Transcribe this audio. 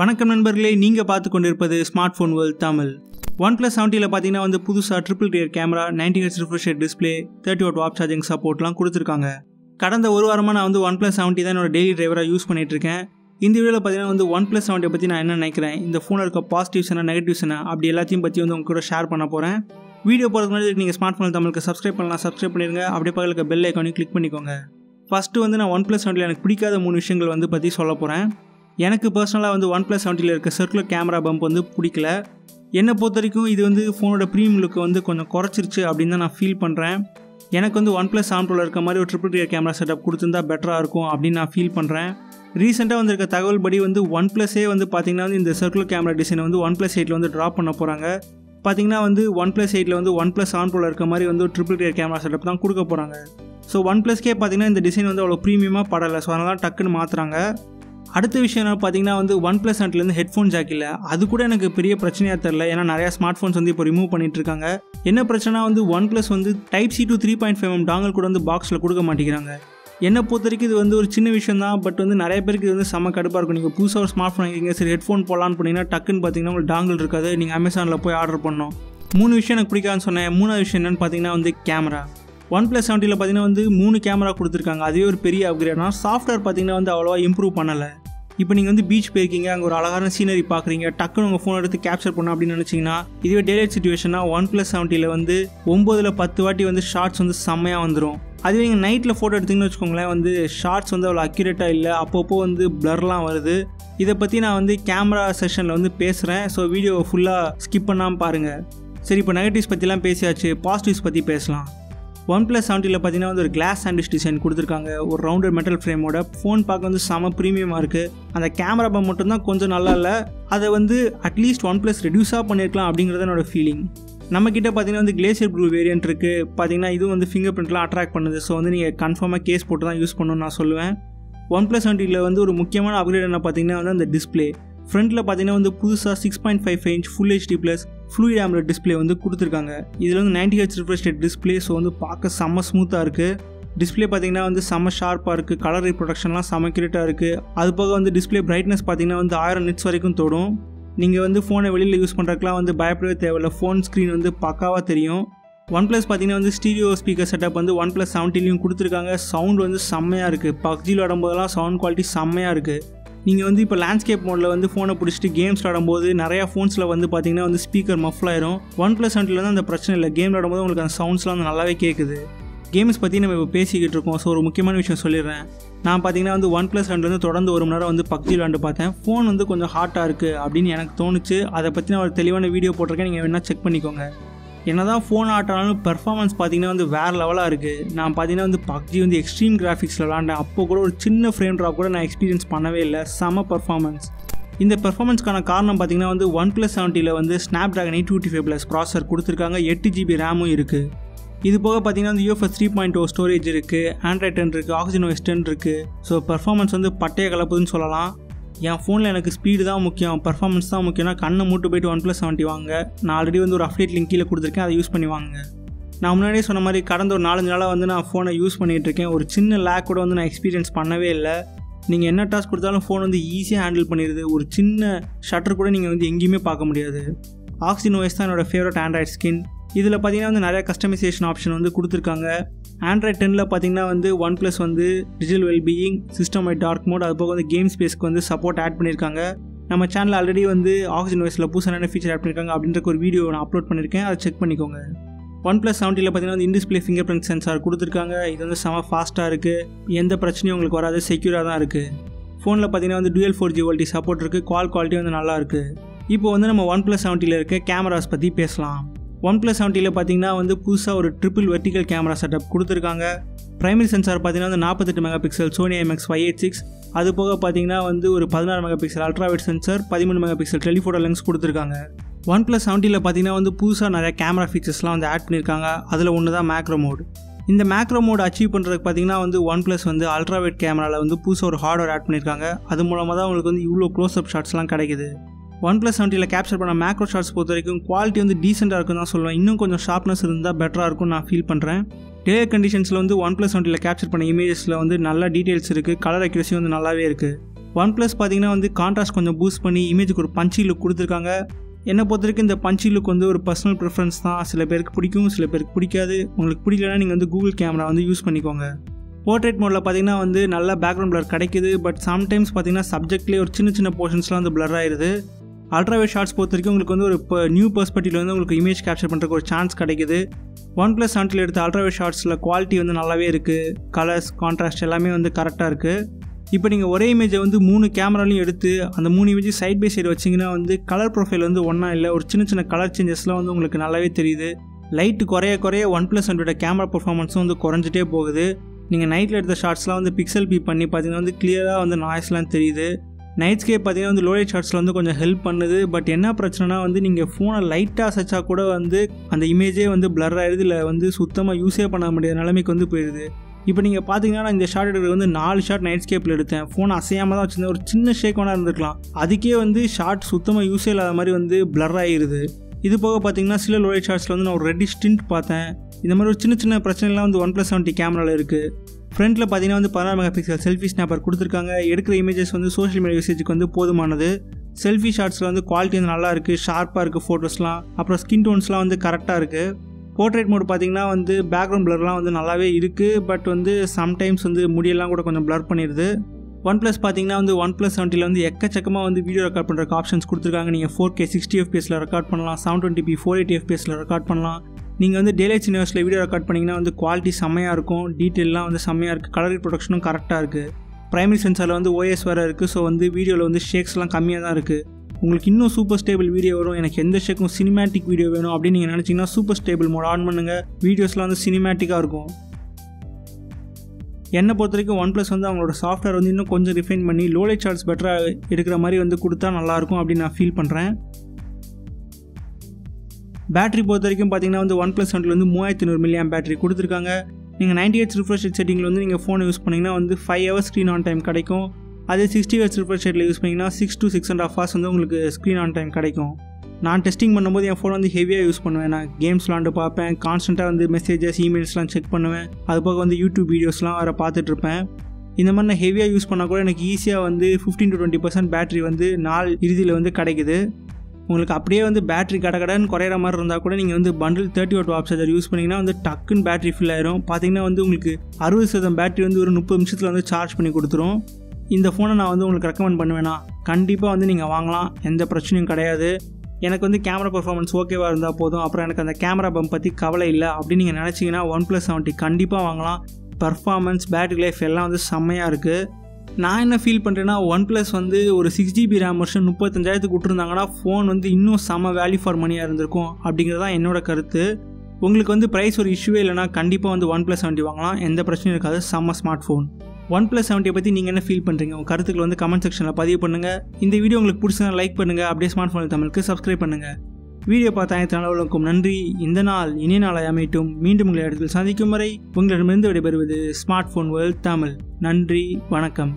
வணக்கம் நண்பர்களே நீங்கள் பார்த்து கொண்டிருப்பது smart phone world Tamil one plus செவன்ட்டியில் பார்த்தீங்கன்னா வந்து புதுசாக triple rear camera ninety H refresher display thirty watt warp charging சப்போர்ட்லாம் கொடுத்துருக்காங்க. கடந்த ஒரு வாரமாக நான் வந்து ஒன் ப்ளஸ் செவன்ட்டி தான் என்னோட டெய்லி டிரைவராக யூஸ் பண்ணிகிட்டு இருக்கேன். இந்த வீடியோவில் பார்த்தீங்கன்னா வந்து ஒன் ப்ளஸ் செவன்ட்டியை பற்றி நான் என்ன நினைக்கிறேன் இந்த ஃபோனில் இருக்க பாசிட்டிவ்ஸ் என்ன நெகட்டிவ்ஸ் என்ன அப்படி எல்லாத்தையும் பற்றி வந்து உங்க கூட ஷேர் பண்ண போகிறேன் வீடியோ போகிறதுக்கு முன்னாடி நீங்கள் ஸ்மார்ட் ஃபோன் தமிழுக்கு சப்ஸ்கிரைப் பண்ணலாம் சப்ஸ்கிரைப் பண்ணிடுங்க. அப்படியே பக்கத்தில் பெல் ஐக்கானையும் கிளிக் பண்ணிக்கோங்க. ஃபஸ்ட்டு வந்து நான் ஒன் ப்ளஸ் செவன்ட்டியில் எனக்கு பிடிக்காத மூணு விஷயங்கள் வந்து பற்றி சொல்ல போகிறேன் எனக்கு பர்சனலாக வந்து ஒன் ப்ளஸ் செவன்ட்டியில் இருக்க சர்க்குலர் கேமரா பம்ப் வந்து பிடிக்கல. என்னை பொறுத்த வரைக்கும் இது வந்து ஃபோனோட ப்ரீமியம் லுக்கை வந்து கொஞ்சம் குறைச்சிருச்சு அப்படின்னு தான் நான் ஃபீல் பண்ணுறேன் எனக்கு வந்து ஒன் ப்ளஸ் செவன் ப்ரோவில் இருக்க மாதிரி ஒரு ட்ரிபிள் ரியர் கேமரா செட்டப் கொடுத்துருந்தா பெட்டராக இருக்கும் அப்படின்னு நான் ஃபீல் பண்ணுறேன் ரீசெண்டாக வந்திருக்க தகவல் படி வந்து ஒன் ப்ளஸ்ஸே வந்து பார்த்திங்கன்னா வந்து இந்த சர்க்குலர் கேமரா டிசைனை வந்து ஒன் ப்ளஸ் எயிட்டில் வந்து ட்ராப் பண்ண போகிறாங்க பார்த்தீங்கன்னா வந்து ஒன் ப்ளஸ் எயிட்டில் வந்து ஒன் ப்ளஸ் செவன் ப்ரோவில் இருக்க மாதிரி வந்து ஒரு ட்ரிபிள் ரியர் கேமரா செட்டப் தான் கொடுக்க போகிறாங்க ஸோ ஒன் ப்ளஸ்க்கே பார்த்தீங்கன்னா இந்த டிசைன் வந்து அவ்வளோ ப்ரீமியமாக படலை. ஸோ அதனால் டக்குன்னு மாற்றுறாங்க அடுத்த விஷயம் என்ன பார்த்தீங்கன்னா வந்து ஒன் ப்ளஸ் செவன்ட்லேருந்து ஹெட்ஃபோன் ஜாக் இல்லை. அது கூட எனக்கு பெரிய பிரச்சனையாக தெரில ஏன்னா நிறையா ஸ்மார்ட் ஃபோன்ஸ் வந்து இப்போ ரிமூவ் பண்ணிட்டு இருக்காங்க. என்ன பிரச்சனை வந்து ஒன் ப்ளஸ் வந்து type C to three point five M dongle கூட வந்து பாக்ஸில் கொடுக்க மாட்டேங்கிறாங்க. என்னை பொறுத்த வரைக்கும் இது வந்து ஒரு சின்ன விஷயம் தான். பட் வந்து நிறைய பேருக்கு இது வந்து செம்ம கடுப்பாக இருக்கும். நீங்கள் புதுசாக ஒரு ஸ்மார்ட் ஃபோன் வாங்கிங்க சரி ஹெட்ஃபோன் போடலான்னு போனீங்கன்னா டக்குன்னு பார்த்தீங்கன்னா உங்களுக்கு டாங்கல் இருக்காது. நீங்கள் அமேசானில் போய் ஆர்டர் பண்ணோம் மூணு விஷயம் எனக்கு பிடிக்காதுன்னு சொன்னேன். மூணாவது விஷயம் என்னென்னு பார்த்தீங்கன்னா வந்து கேமரா ஒன் ப்ளஸ் செவன்ட்டியில் பார்த்தீங்கன்னா வந்து மூணு கேமரா கொடுத்துருக்காங்க. அதுவே ஒரு பெரிய அப்கிரேட்னா சாஃப்ட்வேர் பார்த்தீங்கன்னா வந்து அவ்வளோவா இம்ப்ரூவ் பண்ணலை. இப்போ நீங்கள் வந்து பீச் போயிருக்கீங்க அங்கே ஒரு அழகான சீனரி பார்க்குறீங்க டக்குன்னு உங்கள் ஃபோன் எடுத்து கேப்சர் பண்ண அப்படின்னு நினச்சிங்கன்னா இதுவே டேலைட் சுச்சுவேஷனாக ஒன் ப்ளஸ் செவன்ட்டியில் வந்து ஒம்போதில் பத்து வாட்டி வந்து ஷார்ட்ஸ் வந்து செம்மையாக வந்துடும் அதுவே நீங்கள் நைட்டில் ஃபோட்டோ எடுத்தீங்கன்னு வச்சுக்கோங்களேன் வந்து ஷார்ட்ஸ் வந்து அவ்வளோ அக்யூரேட்டாக இல்லை அப்பப்போ வந்து ப்ளர்லாம் வருது. இதை பற்றி நான் வந்து கேமரா செஷனில் வந்து பேசுகிறேன் ஸோ வீடியோவை ஃபுல்லாக ஸ்கிப் பண்ணாமல் பாருங்கள் சரி இப்போ நெகட்டிவ்ஸ் பற்றிலாம் பேசியாச்சு பாசிட்டிவ்ஸ் பற்றி பேசலாம். ஒன் ப்ளஸ் செவன்ட்டியில் பார்த்தீங்கன்னா வந்து ஒரு கிளாஸ் சாண்டிஷ் டிசைன் கொடுத்துருக்காங்க. ஒரு ரவுண்டட் மெட்டல் ஃப்ரேமோட ஃபோன் பார்க்க வந்து செம ப்ரீமியமாக இருக்குது அந்த கேமரா பம் மட்டும்தான் கொஞ்சம் நல்லா இல்லை. அதை வந்து அட்லீஸ்ட் ஒன் ப்ளஸ் ரெடியூஸாக பண்ணியிருக்கலாம் அப்படிங்கிறது என்னோட ஃபீலிங் நம்மக்கிட்ட பார்த்தீங்கன்னா வந்து கிளேசியர் ப்ளூ வேரியன்ட் இருக்குது பார்த்தீங்கன்னா இதுவும் வந்து ஃபிங்கர் பிரிண்ட்லாம் அட்ராக்ட் பண்ணுது. ஸோ வந்து நீங்கள் கன்ஃபார்மாக கேஸ் போட்டு தான் யூஸ் பண்ணணும்னு நான் சொல்லுவேன். ஒன் ப்ளஸ் செவன்ட்டியில் வந்து ஒரு முக்கியமான அப்கிரேட் என்ன பார்த்தீங்கன்னா வந்து அந்த டிஸ்பிளே ஃப்ரண்ட்டில் பார்த்தீங்கன்னா வந்து புதுசாக six point five inch full HD plus fluid amoled display வந்து கொடுத்துருக்காங்க. இதில் வந்து ninety H refresh display so வந்து பார்க்க செம்ம ஸ்மூத்தாக இருக்குது டிஸ்பிளே பார்த்தீங்கன்னா வந்து செம்ம ஷார்ப்பாக இருக்குது கலர் ரீப்ரொடக்ஷன்லாம் செம்ம கியூரேட்டாக இருக்குது அது போக வந்து டிஸ்பிளே பிரைட்னஸ் பார்த்தீங்கன்னா வந்து ஆயிரம் நிட்ஸ் வரைக்கும் தொடும். நீங்கள் வந்து ஃபோனை வெளியில் யூஸ் பண்ணுறதுக்குலாம் வந்து பயப்படவே தேவையில்ல. ஃபோன் ஸ்க்ரீன் வந்து பக்காவாக தெரியும். ஒன் ப்ளஸ் பார்த்தீங்கன்னா வந்து ஸ்டீரியோ ஸ்பீக்கர் செட்டப் வந்து ஒன் ப்ளஸ் செவன்ட்டிலையும் கொடுத்துருக்காங்க. சவுண்ட் வந்து செம்மையாக இருக்குது பப்ஜியில் விளாடும்போதெல்லாம் சவுண்ட் குவாலிட்டி செம்மையாக இருக்குது நீங்கள் வந்து இப்போ லேண்ட்ஸ்கேப் மோடில் வந்து ஃபோனை பிடிச்சிட்டு கேம்ஸ் விளாடும்போது நிறையா ஃபோன்ஸில் வந்து பார்த்தீங்கன்னா வந்து ஸ்பீக்கர் மஃப்ல் ஆயிரும். ஒன் ப்ளஸ் செவன்ட்டில் வந்து அந்த பிரச்சனை இல்லை. கேம் விளாடும்போது உங்களுக்கு அந்த சவுண்ட்ஸ்லாம் வந்து நல்லாவே கேட்குது கேம்ஸ் பற்றி நம்ம இப்போ பேசிக்கிட்டு இருக்கோம். ஸோ ஒரு முக்கியமான விஷயம் சொல்லிடுறேன். நான் பார்த்தீங்கன்னா வந்து ஒன் ப்ளஸ் ரெண்டுலேருந்து தொடர்ந்து ஒரு மணி நேரம் வந்து பக்தி விளாண்டு பார்த்தேன். ஃபோன் வந்து கொஞ்சம் ஹாட்டாக இருக்குது அப்படின்னு எனக்கு தோணுச்சு. அதை பற்றி நான் ஒரு தெளிவான வீடியோ போட்டிருக்கேன். நீங்கள் வேணால் செக் பண்ணிக்கோங்க. என்ன தான் ஃபோன் ஆட்டாலும் பெர்ஃபார்மன்ஸ் பார்த்தீங்கன்னா வந்து வேறு லெவலாக இருக்குது நான் பார்த்தீங்கன்னா வந்து பப்ஜி வந்து எக்ஸ்ட்ரீம் கிராஃபிக்ஸில் விளாண்டேன் அப்போ கூட ஒரு சின்ன ஃப்ரேம் ட்ராப் கூட நான் எக்ஸ்பீரியன்ஸ் பண்ணவே இல்லை. செம பர்ஃபார்மன்ஸ் இந்த பெர்ஃபார்மன்ஸ்க்கான காரணம் பார்த்தீங்கன்னா வந்து ஒன் ப்ளஸ் செவன்ட்டியில் வந்து Snapdragon eight fifty five plus processor கொடுத்துருக்காங்க. எட்டு ஜிபி ரேமும் இருக்குது இது போக பார்த்தீங்கன்னா வந்து UFS three point O storage இருக்குது ஆண்ட்ராய்ட் டென் இருக்குது ஆக்சிஜன் ஓஎஸ் டென் இருக்குது ஸோ பெர்ஃபார்மன்ஸ் வந்து பட்டைய கலப்புதுன்னு சொல்லலாம். என் ஃபோனில் எனக்கு ஸ்பீடு தான் முக்கியம் பர்ஃபார்மன்ஸ் தான் முக்கியம்னா கண்ணை மூட்டு போயிட்டு ஒன் ப்ளஸ் செவன்ட்டி வாங்க. நான் ஆல்ரெடி வந்து ஒரு அப்டேட் லிங்க் கீழே கொடுத்துருக்கேன் அதை யூஸ் பண்ணி வாங்க நான் முன்னாடியே சொன்ன மாதிரி கடந்த ஒரு நாலஞ்சு நாளாக வந்து நான் ஃபோனை யூஸ் பண்ணிகிட்டு இருக்கேன். ஒரு சின்ன லேக் கூட வந்து நான் எக்ஸ்பீரியன்ஸ் பண்ணவே இல்லை. நீங்கள் என்ன டாஸ்க் கொடுத்தாலும் ஃபோன் வந்து ஈஸியாக ஹேண்டில் பண்ணிடுது. ஒரு சின்ன ஷட்டர் கூட நீங்கள் வந்து எங்கேயுமே பார்க்க முடியாது. ஆக்சிஜன் ஓஎஸ் தான் என்னோடய ஃபேவரட் ஆண்ட்ராய்ட் ஸ்கின் இதில் பார்த்தீங்கன்னா வந்து நிறையா கஸ்டமைசேஷன் ஆப்ஷன் வந்து கொடுத்துருக்காங்க. ஆண்ட்ராய்ட் டெனில் பார்த்தீங்கன்னா வந்து ஒன் ப்ளஸ் வந்து டிஜிட்டல் வெல்பீயிங் சிஸ்டம் ஐ டார்க் மோட் அது போக வந்து கேம் ஸ்பேஸ்க்கு வந்து சப்போர்ட் ஆட் பண்ணியிருக்காங்க. நம்ம சேனல் ஆல்ரெடி வந்து ஆக்சிஜன் வாய்ஸில் புதுசாக என்ன ஃபீச்சர் ஆட் பண்ணியிருக்காங்க அப்படின்ற ஒரு வீடியோ நான் அப்லோட் பண்ணியிருக்கேன். அதை செக் பண்ணிக்கோங்க. ஒன் ப்ளஸ் செவன்ட்டியில் பார்த்தீங்கன்னா வந்து இன்டிஸ்பிளே ஃபிங்கர் பிரிண்ட் சென்சார் கொடுத்துருக்காங்க. இது வந்து செம ஃபாஸ்ட்டாக இருக்குது எந்த பிரச்சனையும் உங்களுக்கு வராது செக்யூராக தான் இருக்குது ஃபோனில் பார்த்தீங்கன்னா வந்து dual four G quality support இருக்குது கால் குவாலிட்டி வந்து நல்லா இருக்குது இப்போ வந்து நம்ம ஒன் ப்ளஸ் செவன்ட்டியில் இருக்க கேமராஸ் பற்றி பேசலாம். ஒன் ப்ளஸ் செவன்ட்டியில் பார்த்தீங்கன்னா வந்து புதுசாக ஒரு ட்ரிபிள் வெர்டிக்கல் கேமரா செட்டப் கொடுத்துருக்காங்க. ப்ரைமரி சென்சார் பார்த்தீங்கன்னா வந்து நாற்பத்தெட்டு mega pixel Sony MX five eight six அது போக பார்த்தீங்கன்னா வந்து ஒரு பதினாறு மெகா பிக்சல் அல்ட்ராவேட் சென்சார் பதிமூணு மெகா பிக்சல் டெலிஃபோட்டோ லென்ஸ் கொடுத்துருக்காங்க. ஒன் ப்ளஸ் செவன்ட்டியில் பார்த்தீங்கன்னா வந்து புதுசாக நிறைய கேமரா ஃபீச்சர்ஸ்லாம் வந்து ஆட் பண்ணியிருக்காங்க அதில் ஒன்று தான் மேக்ரோ மோட் இந்த மேக்ரோ மோட் அச்சீவ் பண்ணுறதுக்கு பார்த்தீங்கன்னா வந்து ஒன் ப்ளஸ் வந்து அல்ட்ராவேட் கேமராவில் வந்து புதுசாக ஒரு ஹார்ட்வேர் ஆட் பண்ணியிருக்காங்க அது மூலமாக தான் உங்களுக்கு வந்து இவ்வளோ க்ளோஸ் அப் ஷாட்ஸ்லாம் கிடைக்குது. ஒன் ப்ளஸ் செவன்ட்டியில் கேப்சர் பண்ண மேக்ரோ ஷார்ட்ஸ் பொறுத்த வரைக்கும் குவாலிட்டி வந்து டீசெண்டாக இருக்குன்னு தான் சொல்லுவேன். இன்னும் கொஞ்சம் ஷார்ப்னஸ் இருந்தால் பெட்டராக இருக்கும் நான் ஃபீல் பண்ணுறேன் டேர் கண்டிஷன்ஸில் வந்து ஒன் ப்ளஸ் செவன்ட்டியில் கேப்சர் பண்ண இமேஜஸில் வந்து நல்ல டீட்டெயில்ஸ் இருக்குது கலர் அக்யூரஸி வந்து நல்லாவே இருக்குது ஒன் ப்ளஸ் பார்த்தீங்கன்னா வந்து கான்ட்ராஸ்ட் கொஞ்சம் பூஸ்ட் பண்ணி இமேஜுக்கு ஒரு பஞ்சி லுக் கொடுத்துருக்காங்க. என்னை பொறுத்த வரைக்கும் இந்த பஞ்சி லுக் வந்து ஒரு பர்சனல் ப்ரிஃபரன்ஸ் தான். சில பேருக்கு பிடிக்கும் சில பேருக்கு பிடிக்காது. உங்களுக்கு பிடிக்கலனா நீங்கள் வந்து கூகுள் கேமரா வந்து யூஸ் பண்ணிக்கோங்க. போர்ட்ரேட் மோடில் பார்த்தீங்கன்னா வந்து நல்ல பேக்ரவுண்ட் பிளர் கிடைக்குது. பட் சம்டைம்ஸ் பார்த்தீங்கன்னா சப்ஜெக்ட்லேயே ஒரு சின்ன சின்ன போர்ஷன்ஸ்லாம் வந்து பிளர் ஆயிடுது அல்ட்ராவே ஷார்ட்ஸ் பொறுத்த வரைக்கும் உங்களுக்கு வந்து ஒரு இப்போ நியூ பெர்ஸ்பெக்டிவ்ல வந்து உங்களுக்கு இமேஜ் கேப்சர் பண்ணுறதுக்கு ஒரு சான்ஸ் கிடைக்குது. ஒன் ப்ளஸ் செவன்ட்டில் எடுத்த அல்ட்ராவே ஷார்ட்ஸில் குவாலிட்டி வந்து நல்லாவே இருக்குது கலர்ஸ் கான்ட்ராஸ்ட் எல்லாமே வந்து கரெக்டாக இருக்குது இப்போ நீங்கள் ஒரே இமேஜை வந்து மூணு கேமராலையும் எடுத்து அந்த மூணு இமேஜ் சைட் பை சைடு வச்சிங்கன்னா வந்து கலர் ப்ரொஃபைல் வந்து ஒன்றா இல்லை ஒரு சின்ன சின்ன கலர் சேஞ்சஸ்லாம் வந்து உங்களுக்கு நல்லாவே தெரியுது. லைட்டு குறைய குறைய ஒன் ப்ளஸ் ஹண்ட்ரட் கேமரா பர்ஃபார்மன்ஸும் வந்து குறைஞ்சிட்டே போகுது. நீங்கள் நைட்டில் எடுத்த ஷார்ட்ஸ்லாம் வந்து பிக்சல் பி பண்ணி பார்த்தீங்கன்னா வந்து கிளியராக வந்து நாய்ஸ்லாம் தெரியுது. நைட் ஸ்கேப் பார்த்தீங்கன்னா வந்து லோலைட் ஷார்ட்ஸில் வந்து கொஞ்சம் ஹெல்ப் பண்ணுது. பட் என்ன பிரச்சனைனா வந்து நீங்கள் ஃபோனை லைட்டாக சச்சா கூட வந்து அந்த இமேஜே வந்து பிளர் ஆகிடுது இல்லை வந்து சுத்தமாக யூஸே பண்ண முடியாத நிலைமைக்கு வந்து போயிடுது இப்போ நீங்கள் பார்த்தீங்கன்னா நான் இந்த ஷார்ட் எடுக்கிறது வந்து நாலு ஷார்ட் நைட் ஸ்கேப்பில் எடுத்தேன். ஃபோன் அசையாமல் தான் வச்சுருந்தேன். ஒரு சின்ன ஷேக் வேணா இருந்திருக்கலாம். அதுக்கே வந்து ஷார்ட் சுத்தமாக யூஸே இல்லாத மாதிரி வந்து பிளர் ஆகிடுது இது போக பார்த்தீங்கன்னா சில லோலைட் ஷார்ட்ஸில் வந்து நான் ஒரு ரெட்டி ஸ்டின்ட் பார்த்தேன். இந்த மாதிரி ஒரு சின்ன சின்ன பிரச்சனைலாம் வந்து ஒன் ப்ளஸ் செவன்ட்டி கேமராவில் இருக்குது ஃப்ரண்ட்டில் பார்த்தீங்கன்னா வந்து பதினாறு மெகா பிக்சல் செல்ஃபி ஸ்னாப்பர் கொடுத்துருக்காங்க. எடுக்கிற இமேஜஸ் வந்து சோஷியல் மீடியா யூசேஜுக்கு வந்து போதுமானது. செல்ஃபி ஷார்ட்ஸில் வந்து குவாலிட்டி வந்து நல்லா இருக்குது ஷார்ப்பாக இருக்குது ஃபோட்டோஸ்லாம் அப்புறம் ஸ்கின் டோன்ஸ்லாம் வந்து கரெக்டாக இருக்குது போர்ட்ரேட் மோட் பார்த்தீங்கன்னா வந்து பேக்ரவுண்ட் ப்ளர்லாம் வந்து நல்லாவே இருக்குது பட் வந்து சம்டைம்ஸ் வந்து முடியெல்லாம் கூட கொஞ்சம் ப்ளர் பண்ணிடுது. ஒன் ப்ளஸ் பார்த்தீங்கன்னா வந்து ஒன் ப்ளஸ் செவன்ட்டியில் வந்து எக்கச்சக்கமாக வந்து வீடியோ ரெக்கார்ட் பண்ணுறக்கு ஆப்ஷன்ஸ் கொடுத்துருக்காங்க. நீங்கள் ஃபோர் கே சிக்ஸ்டி எஃபிஎஸில் ரெக்கார்ட் பண்ணலாம். Seven twenty P four eighty எஃபிஎஸில் record பண்ணலாம். நீங்கள் வந்து டேலைட் யூனிவர்ஸில் வீடியோ ரெக்கார்ட் பண்ணிங்கன்னா வந்து குவாலிட்டி செம்மையாக இருக்கும். டீட்டெயிலெலாம் வந்து செம்மையாக இருக்குது கலர் ப்ரொடக்ஷனும் கரெக்டாக இருக்குது ப்ரைமரி சென்சாரில் வந்து ஓஎஸ் வேறு இருக்குது ஸோ வந்து வீடியோவில் வந்து ஷேக்ஸ்லாம் கம்மியாக தான் இருக்குது உங்களுக்கு இன்னும் சூப்பர் ஸ்டேபிள் வீடியோ வரும். எனக்கு எந்த ஷேக்கும் சினிமேட்டிக் வீடியோ வேணும் அப்படின்னு நீங்கள் நினச்சிங்கன்னா சூப்பர் ஸ்டேபிள் மோட் ஆன் பண்ணுங்கள் வீடியோஸ்லாம் வந்து சினிமேட்டிக்காக இருக்கும். என்னை பொறுத்த வரைக்கும் ஒன் ப்ளஸ் வந்து அவங்களோட சாஃப்ட்வேர் வந்து இன்னும் கொஞ்சம் ரிஃபைன் பண்ணி லோலே சார்ஜ் பெட்டராக எடுக்கிற மாதிரி வந்து கொடுத்தா நல்லாயிருக்கும் அப்படின்னு நான் ஃபீல் பண்ணுறேன் பேட்டரி பொறுத்த வரைக்கும் பார்த்தீங்கன்னா வந்து ஒன் ப்ளஸ் வந்து மூவாயிரத்தி நூறு மில்லியம் பேட்டரி கொடுத்துருக்காங்க. நீங்கள் நைன்டி எயிட்ஸ் ரிஃப்ரெஷ் செட்டிங்கில் வந்து நீங்கள் ஃபோனை யூஸ் பண்ணிங்கன்னா வந்து five hours screen on time கிடைக்கும். அதே சிக்ஸ்டி ஹவர்ஸ் ரிஃப்ரெஷ் ரேட்டில் யூஸ் பண்ணிங்கன்னா six to six and half hours வந்து உங்களுக்கு ஸ்க்ரீன் ஆன் டைம் கிடைக்கும். நான் டெஸ்டிங் பண்ணும்போது என் ஃபோன் வந்து ஹெவியாக யூஸ் பண்ணுவேன். நான் கேம்ஸ் விளாண்டு பார்ப்பேன். கான்ஸ்டண்ட்டாக வந்து மெசேஜஸ் இமெயில்ஸ்லாம் செக் பண்ணுவேன். அது போக வந்து யூடியூப் வீடியோஸ்லாம் வேறு பார்த்துட்ருப்பேன் இந்த மாதிரி நான் ஹெவியாக யூஸ் பண்ணால் கூட எனக்கு ஈஸியாக வந்து fifteen to twenty percent battery வந்து நாள் இறுதியில் வந்து கிடைக்குது. உங்களுக்கு அப்படியே வந்து பேட்டரி கடகடன்னு குறையிற மாதிரி இருந்தால் கூட நீங்கள் வந்து bundle thirty watt warp charger use பண்ணிங்கன்னா வந்து டக்குன்னு பேட்டரி ஃபில் ஆயிரும். பார்த்தீங்கன்னா வந்து உங்களுக்கு அறுபது சதவீதம் பேட்டரி வந்து ஒரு முப்பது நிமிஷத்தில் வந்து சார்ஜ் பண்ணி கொடுத்துரும். இந்த ஃபோனை நான் வந்து உங்களுக்கு ரெக்கமெண்ட் பண்ணுவேன்னா கண்டிப்பாக வந்து நீங்கள் வாங்கலாம். எந்த பிரச்சனையும் கிடையாது. எனக்கு வந்து கேமரா பர்ஃபார்மன்ஸ் ஓகேவாக இருந்தால் போதும். அப்புறம் எனக்கு அந்த கேமரா பம்ப் பற்றி கவலை இல்லை அப்படின்னு நீங்கள் நினச்சிங்கன்னா ஒன் ப்ளஸ் செவன்ட்டி கண்டிப்பாக வாங்கலாம். பர்ஃபார்மன்ஸ் பேட்டரி லைஃப் எல்லாம் வந்து செம்மையாக இருக்குது நான் என்ன ஃபீல் பண்ணுறேன்னா ஒன் ப்ளஸ் வந்து ஒரு சிக்ஸ் ஜிபி ரேம் வருஷன் முப்பத்தஞ்சாயிரத்துக்கு விட்டுருந்தாங்கன்னா ஃபோன் வந்து இன்னும் செம்ம வேல்யூ ஃபார் மணியாக இருந்திருக்கும் அப்படிங்கிறது தான் என்னோட கருத்து. உங்களுக்கு வந்து ப்ரைஸ் ஒரு இஷ்யூவே இல்லைனா கண்டிப்பாக வந்து ஒன் ப்ளஸ் செவன்ட்டி வாங்கலாம். எந்த பிரச்சனையும் இருக்காது. செம்ம ஸ்மார்ட் ஃபோன் ஒன் ப்ளஸ் செவன்ட்டியை பற்றி நீங்கள் என்ன ஃபீல் பண்ணுறீங்க உங்கள் கருத்துக்கள் வந்து கமெண்ட் செக்ஷனில் பதிவு பண்ணுங்கள் இந்த வீடியோ உங்களுக்கு பிடிச்சதா லைக் பண்ணுங்கள் அப்படியே ஸ்மார்ட் ஃபோன் தமிழுக்கு சப்ஸ்கிரைப் பண்ணுங்கள் வீடியோ பார்த்த அனைத்து நல்லவர்களுக்கும் நன்றி. இந்த நாள் இனிய நாளை அமையட்டும். மீண்டும் உங்களை இடத்தில் சந்திக்கும் வரை உங்களிடமிருந்து விடைபெறுவது ஸ்மார்ட் ஃபோன் வேர்ல்ட் தமிழ் நன்றி வணக்கம்.